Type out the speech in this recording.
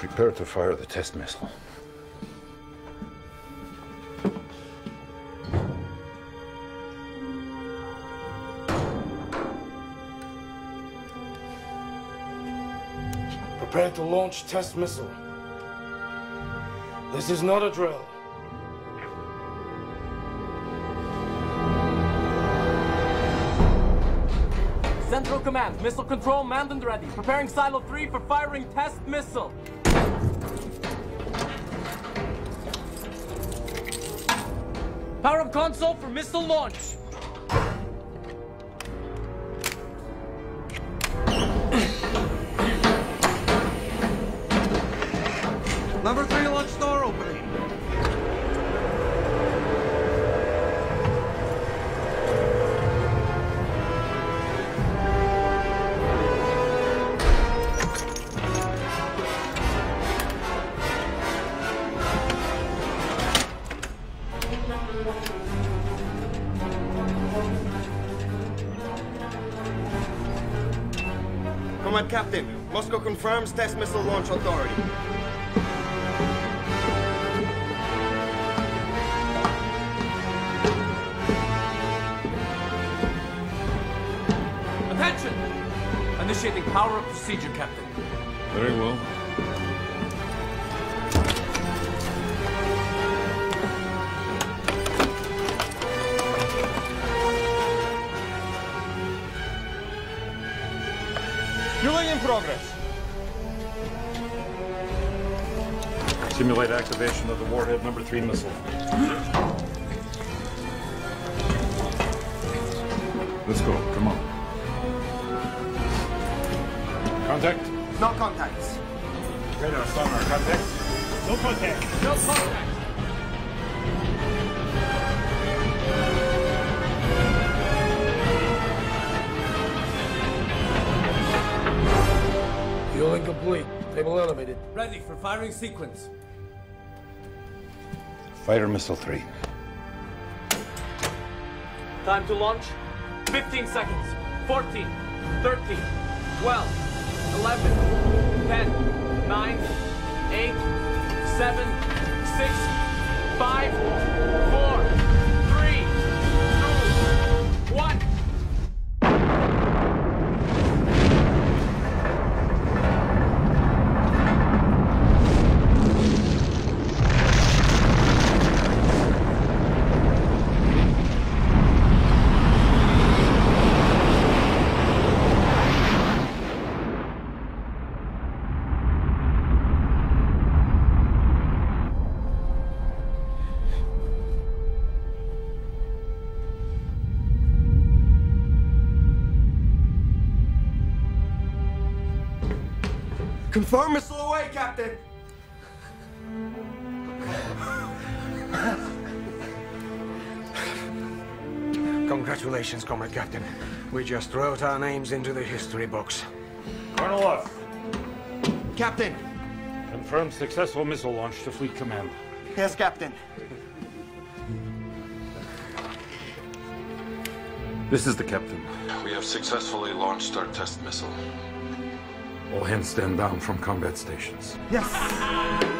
Prepare to fire the test missile. Prepare to launch test missile. This is not a drill. Central Command, missile control manned and ready. Preparing Silo 3 for firing test missile. Power up console for missile launch. Number three launch door opening. Command Captain, Moscow confirms test missile launch authority. Attention! Initiating power up procedure, Captain. Very well. Fueling in progress. Simulate activation of the warhead number three missile. Let's go. Come on. Contact. No contacts. Radar sonar contact. No contact. Fueling complete. Table elevated. Ready for firing sequence. Fighter missile three. Time to launch. 15 seconds. 14, 13, 12, 11, 10, 9, 8, 7, Confirm missile away, Captain. Congratulations, Comrade Captain. We just wrote our names into the history books. Colonel Luff. Captain. Confirm successful missile launch to Fleet Command. Yes, Captain. This is the captain. We have successfully launched our test missile. All hands stand down from combat stations. Yes.